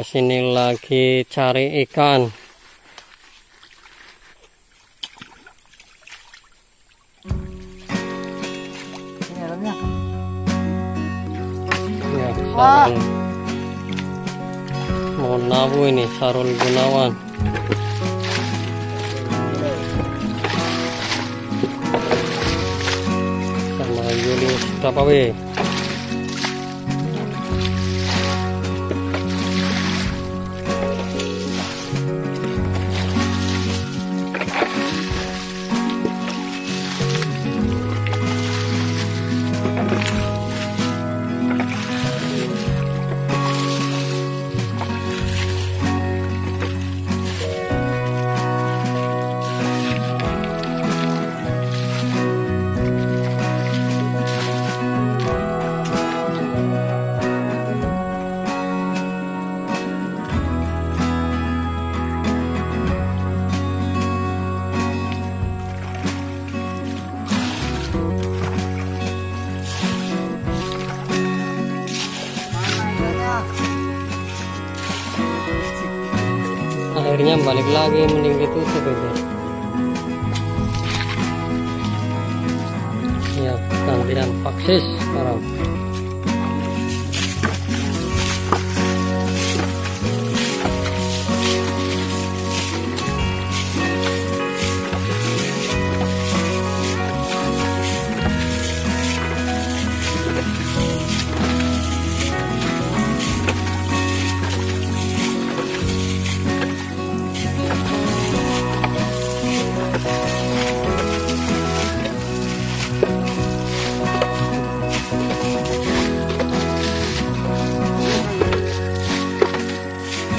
sini lagi cari ikan. Ini. Ya, sarul. Mau nabu ini Sarul Gunawan. Sama Julius Dapawe. Akhirnya balik lagi mending ditutup itu. Ya, gantian paksis sekarang.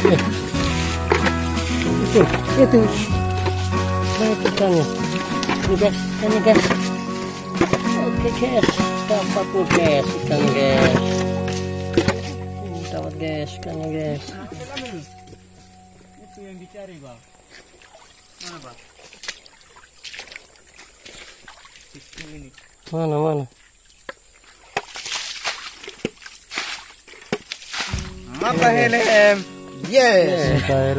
Itu, itu. Baik ikannya. Ini guys, ini guys. Oke guys, dapat nih guys ikan guys. Dapat guys ikannya guys. Itu yang dicari, Bang. Mana, Bang? Sistem ini. Mana mana? Apa helm? Yes. Cair.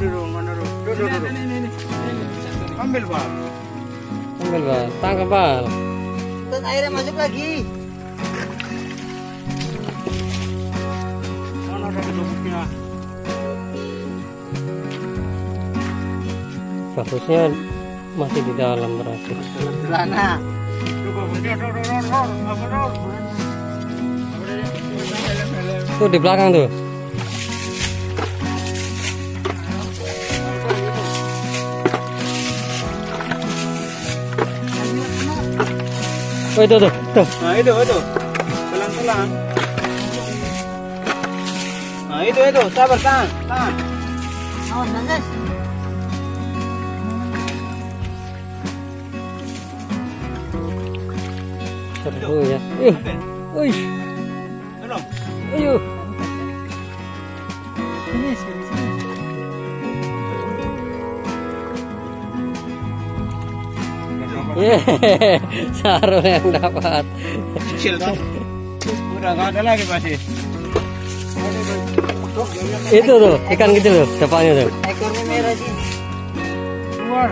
Duduk, mana duduk? Duduk, duduk. Ambil, Bang. Ambil bal, tangkap bal. Dan airnya masuk lagi. Mana ada duduknya? Kasusnya masih di dalam berarti. Celana. Tuh di belakang tuh. Oh itu tuh, tuh. Nah, itu, itu. Pelan-pelan. Nah, itu, itu. Sabar, tahan. Tahan. Awas, guys. Seru ya. Ih, Ambil. wih, Belum? ayo. Ini sini, sini. Yeay, sarung yang dapat. Kecil, kan? Udah, nggak ada lagi, masih. Itu tuh, ikan kecil tuh, depannya tuh. Ekornya merah sih. Keluar.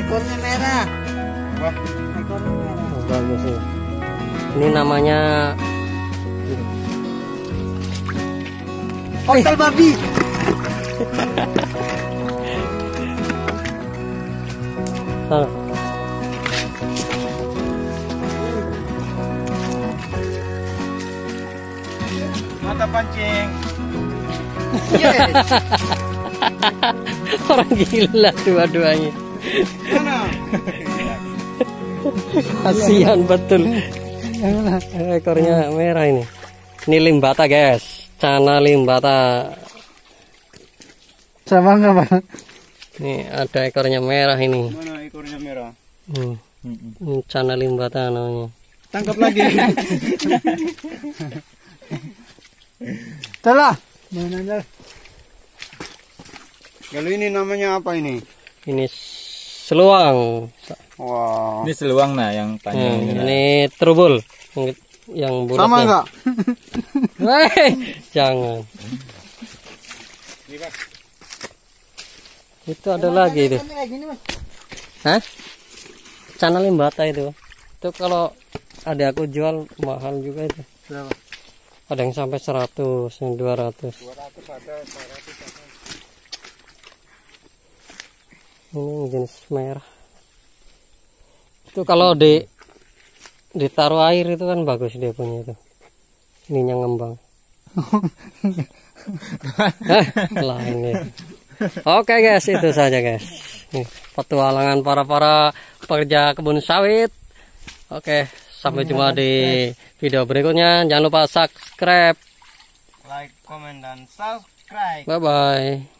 Ekornya merah. Wah. Oh, bagus nih. Ini namanya Hotel babi. mata pancing. Yes. Orang gila dua-duanya. Mana? Kasihan betul. Ekornya merah ini. Ini limbata guys. Cana limbata. Sama nggak bang? Ini ada ekornya merah ini. Mana ekornya merah? Hmm. Ini Cana limbata namanya. Tangkap lagi. Telah. Mana Kalau ini namanya apa ini? Ini seluang. Wah. Ini seluang nah yang panjang Hmm, ini. ini trubul yang, yang bulatnya. Sama enggak? Weh, jangan. Itu ada lagi itu. Hah? Channel Limbata itu. Itu kalau ada aku jual mahal juga itu. Berapa? Ada yang sampai 100, yang 200. 200 ada, 200 ada. Ini jenis merah. Itu kalau di ditaruh air itu kan bagus dia punya itu. Ininya ngembang. Hah, lain itu. Oke guys, itu saja guys. Nih, petualangan para para pekerja kebun sawit. Oke, sampai jumpa di video berikutnya. Jangan lupa subscribe. Like, comment, dan subscribe. Bye bye.